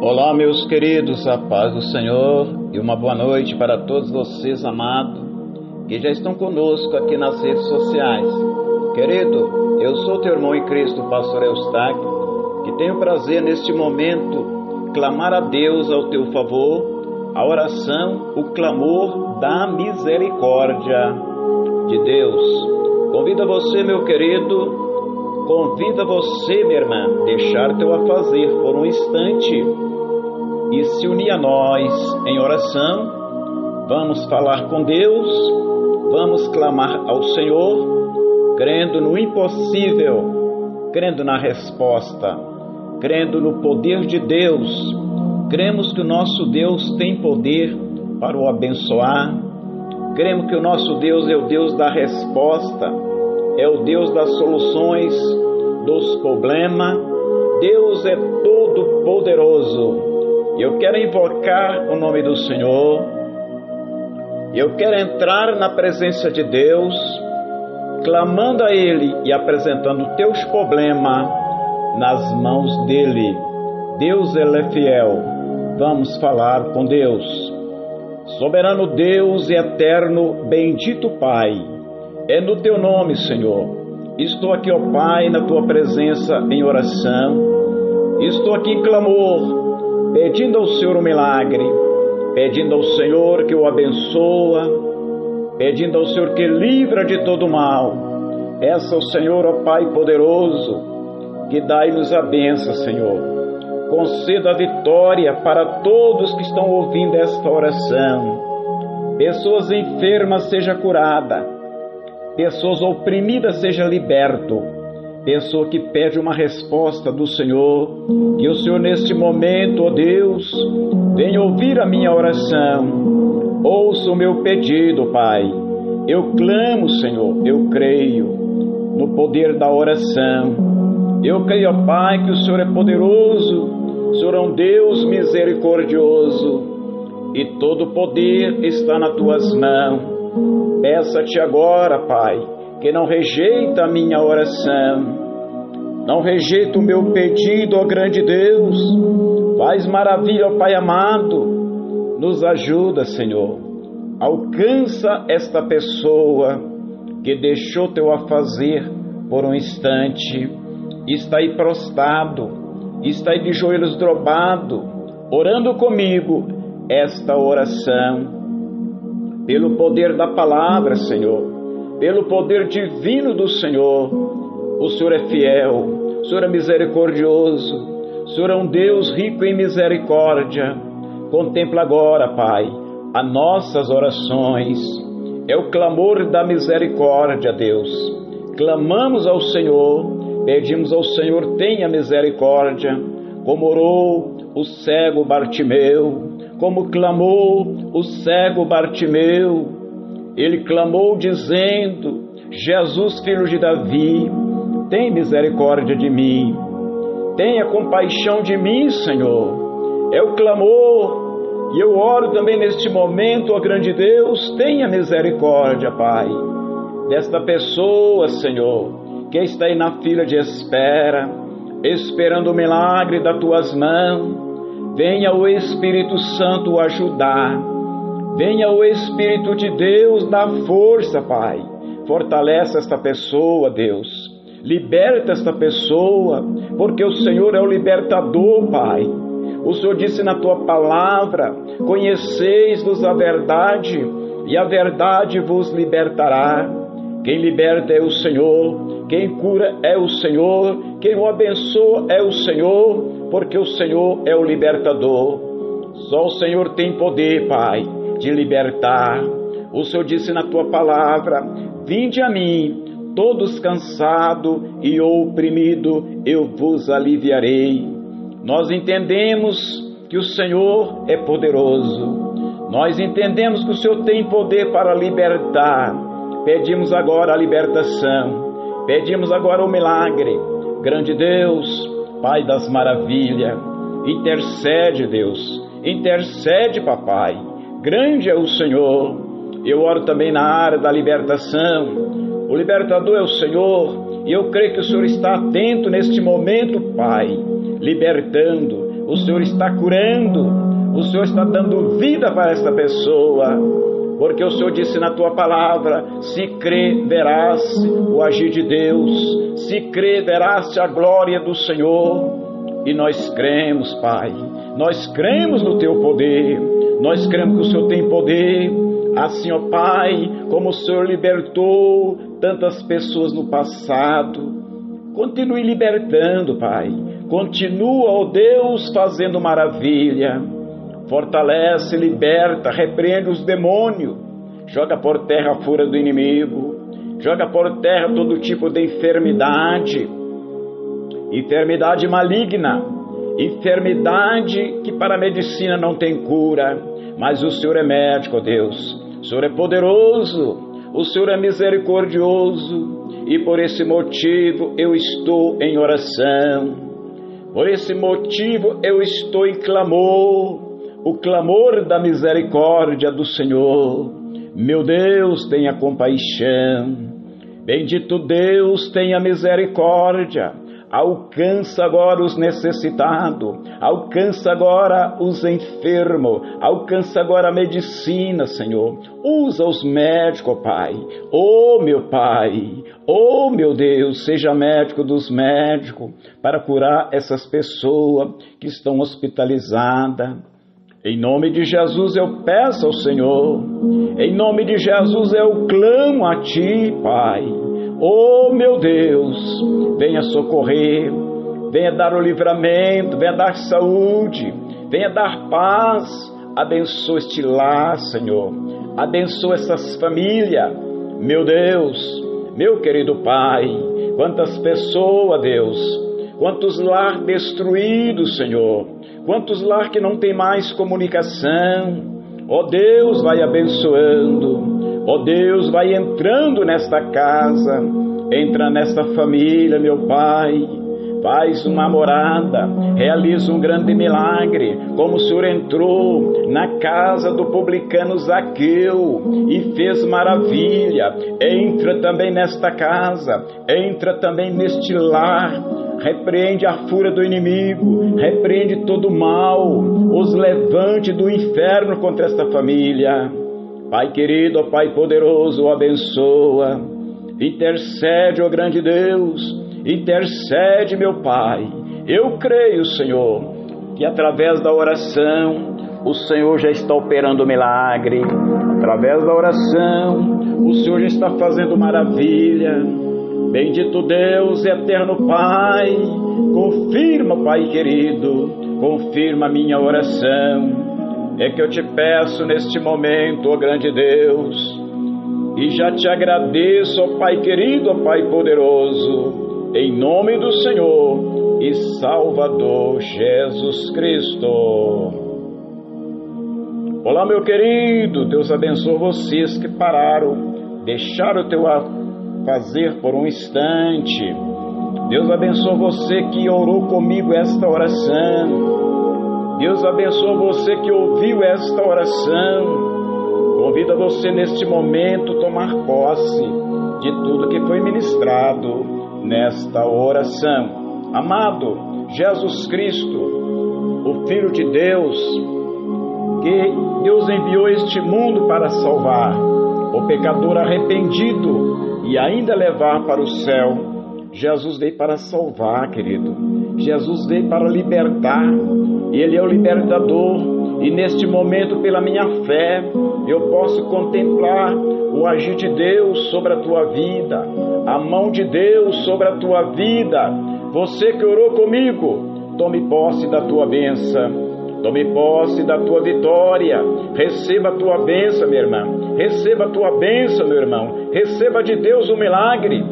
Olá, meus queridos, a paz do Senhor e uma boa noite para todos vocês, amados, que já estão conosco aqui nas redes sociais. Querido, eu sou teu irmão em Cristo, pastor Eustáquio, que tenho prazer neste momento clamar a Deus ao teu favor, a oração, o clamor da misericórdia de Deus. Convido você, meu querido, convida você, minha irmã, deixar teu afazer por um instante e se unir a nós em oração. Vamos falar com Deus, vamos clamar ao Senhor, crendo no impossível, crendo na resposta, crendo no poder de Deus. Cremos que o nosso Deus tem poder para o abençoar. Cremos que o nosso Deus é o Deus da resposta é o Deus das soluções dos problemas. Deus é todo poderoso. Eu quero invocar o nome do Senhor. Eu quero entrar na presença de Deus, clamando a Ele e apresentando teus problemas nas mãos dele. Deus ele é fiel. Vamos falar com Deus. Soberano Deus e eterno, bendito Pai. É no teu nome, Senhor. Estou aqui, ó Pai, na tua presença em oração. Estou aqui em clamor, pedindo ao Senhor um milagre, pedindo ao Senhor que o abençoa, pedindo ao Senhor que livra de todo mal. Peça ao Senhor, ó Pai poderoso, que dai-nos a benção, Senhor. Conceda a vitória para todos que estão ouvindo esta oração. Pessoas enfermas seja curada pessoas oprimidas seja liberto, pessoa que pede uma resposta do Senhor, que o Senhor neste momento, ó Deus, venha ouvir a minha oração, ouça o meu pedido, Pai. Eu clamo, Senhor, eu creio no poder da oração. Eu creio, Pai, que o Senhor é poderoso, o Senhor é um Deus misericordioso e todo poder está nas tuas mãos. Peça-te agora, Pai, que não rejeita a minha oração, não rejeita o meu pedido, ó grande Deus. Faz maravilha, ó Pai amado, nos ajuda, Senhor. Alcança esta pessoa que deixou teu afazer por um instante, está aí prostrado, está aí de joelhos dobrado, orando comigo esta oração pelo poder da palavra, Senhor, pelo poder divino do Senhor. O Senhor é fiel, o Senhor é misericordioso, o Senhor é um Deus rico em misericórdia. Contempla agora, Pai, as nossas orações. É o clamor da misericórdia, Deus. Clamamos ao Senhor, pedimos ao Senhor, tenha misericórdia, como orou o cego Bartimeu, como clamou o cego Bartimeu. Ele clamou dizendo: Jesus, filho de Davi, tem misericórdia de mim. Tenha compaixão de mim, Senhor. É o clamor. E eu oro também neste momento, ó grande Deus, tenha misericórdia, Pai, desta pessoa, Senhor, que está aí na fila de espera, esperando o milagre das tuas mãos Venha o Espírito Santo ajudar. Venha o Espírito de Deus dar força, Pai. Fortalece esta pessoa, Deus. Liberta esta pessoa, porque o Senhor é o libertador, Pai. O Senhor disse na tua palavra: Conheceis-vos a verdade, e a verdade vos libertará. Quem liberta é o Senhor, quem cura é o Senhor, quem o abençoa é o Senhor porque o Senhor é o libertador. Só o Senhor tem poder, Pai, de libertar. O Senhor disse na tua palavra: Vinde a mim, todos cansados e oprimidos, eu vos aliviarei. Nós entendemos que o Senhor é poderoso. Nós entendemos que o Senhor tem poder para libertar. Pedimos agora a libertação. Pedimos agora o milagre. Grande Deus, Pai das maravilhas, intercede, Deus, intercede, papai. Grande é o Senhor. Eu oro também na área da libertação. O libertador é o Senhor, e eu creio que o Senhor está atento neste momento, Pai, libertando, o Senhor está curando, o Senhor está dando vida para esta pessoa, porque o Senhor disse na tua palavra: se crer, verás o agir de Deus, se crer, verás a glória do Senhor. E nós cremos, Pai, nós cremos no teu poder, nós cremos que o Senhor tem poder. Assim, ó Pai, como o Senhor libertou tantas pessoas no passado, continue libertando, Pai. Continua, ó Deus, fazendo maravilha. Fortalece, liberta, repreende os demônios. Joga por terra a fúria do inimigo. Joga por terra todo tipo de enfermidade. Enfermidade maligna. Enfermidade que para a medicina não tem cura. Mas o Senhor é médico, Deus. O Senhor é poderoso. O Senhor é misericordioso e por esse motivo eu estou em oração. Por esse motivo eu estou em clamor, o clamor da misericórdia do Senhor. Meu Deus, tenha compaixão. Bendito Deus, tenha misericórdia alcança agora os necessitados, alcança agora os enfermos, alcança agora a medicina, Senhor. Usa os médicos, Pai. Oh, meu Pai, oh, meu Deus, seja médico dos médicos para curar essas pessoas que estão hospitalizadas. Em nome de Jesus eu peço ao Senhor, em nome de Jesus eu clamo a Ti, Pai. Oh meu Deus, venha socorrer, venha dar o livramento, venha dar saúde, venha dar paz. Abençoa este lar, Senhor. Abençoa essas famílias. Meu Deus, meu querido Pai, quantas pessoas, Deus, quantos lar destruídos, Senhor, quantos lar que não tem mais comunicação. Ó oh Deus, vai abençoando. Ó oh Deus, vai entrando nesta casa, entra nesta família, meu Pai. Faz uma morada, realiza um grande milagre, como o Senhor entrou na casa do publicano Zaqueu e fez maravilha. Entra também nesta casa, entra também neste lar, repreende a fúria do inimigo, repreende todo o mal, os levante do inferno contra esta família. Pai querido, Pai poderoso, abençoa. Intercede, ó grande Deus, intercede, meu Pai. Eu creio, Senhor, que através da oração o Senhor já está operando milagre. Através da oração, o Senhor já está fazendo maravilha. Bendito Deus, eterno Pai, confirma, Pai querido, confirma minha oração é que eu te peço neste momento, ó grande Deus, e já te agradeço, ó Pai querido, ó Pai poderoso, em nome do Senhor e Salvador Jesus Cristo. Olá, meu querido, Deus abençoe vocês que pararam, deixaram o teu fazer por um instante. Deus abençoe você que orou comigo esta oração. Deus abençoe você que ouviu esta oração. Convida você neste momento a tomar posse de tudo que foi ministrado nesta oração. Amado Jesus Cristo, o Filho de Deus, que Deus enviou este mundo para salvar o pecador arrependido e ainda levar para o céu. Jesus veio para salvar, querido. Jesus veio para libertar ele é o libertador. E neste momento, pela minha fé, eu posso contemplar o agir de Deus sobre a tua vida, a mão de Deus sobre a tua vida. Você que orou comigo, tome posse da tua bênção. Tome posse da tua vitória. Receba a tua bênção, meu irmão. Receba a tua bênção, meu irmão. Receba de Deus o milagre.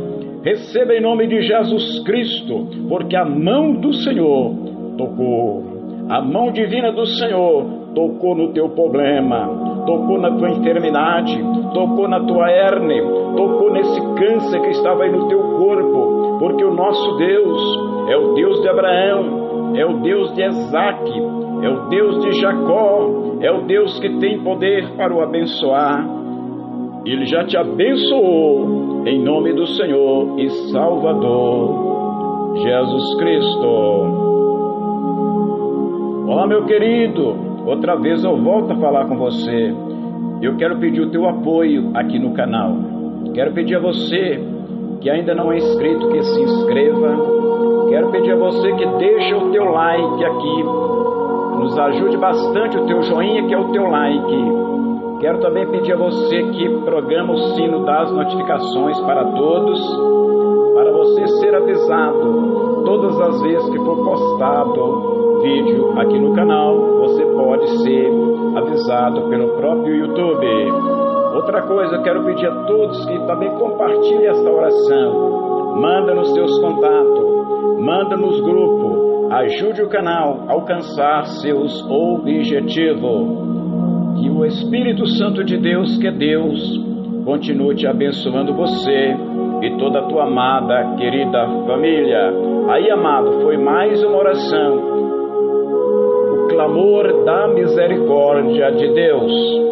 Receba em nome de Jesus Cristo, porque a mão do Senhor tocou a mão divina do Senhor tocou no teu problema, tocou na tua enfermidade, tocou na tua hernia, tocou nesse câncer que estava aí no teu corpo, porque o nosso Deus é o Deus de Abraão, é o Deus de Isaac, é o Deus de Jacó, é o Deus que tem poder para o abençoar. Ele já te abençoou em nome do Senhor e Salvador Jesus Cristo. Então, meu querido, outra vez eu volto a falar com você. Eu quero pedir o teu apoio aqui no canal. Quero pedir a você que ainda não é inscrito que se inscreva. Quero pedir a você que deixe o teu like aqui. Nos ajude bastante o teu joinha que é o teu like. Quero também pedir a você que programa o sino das notificações para todos, para você ser avisado todas as vezes que for postado vídeo aqui no canal, você pode ser avisado pelo próprio YouTube. Outra coisa, quero pedir a todos que também compartilhem esta oração. Manda nos seus contatos, manda nos grupos, ajude o canal a alcançar seus objetivos. Que o Espírito Santo de Deus, que é Deus, continue te abençoando você e toda a tua amada, querida família. Aí, amado, foi mais uma oração. O clamor da misericórdia de Deus.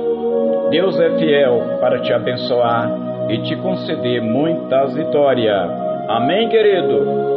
Deus é fiel para te abençoar e te conceder muitas vitórias. Amém, querido?